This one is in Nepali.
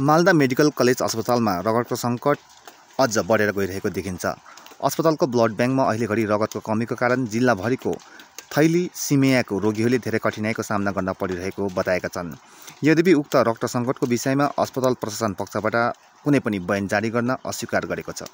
मालदा मेडिकल कलेज अस्पतालमा रगतको सङ्कट अझ बढेर गइरहेको देखिन्छ। अस्पतालको ब्लड ब्याङ्कमा अहिले घडी रगतको कमीको कारण जिल्लाभरिको थैली सिमेयाको रोगीहरूले धेरै कठिनाइको सामना गर्न परिरहेको बताएका छन्। यद्यपि उक्त रक्त सङ्कटको विषयमा अस्पताल प्रशासन पक्षबाट कुनै पनि बयान जारी गर्न अस्वीकार गरेको छ।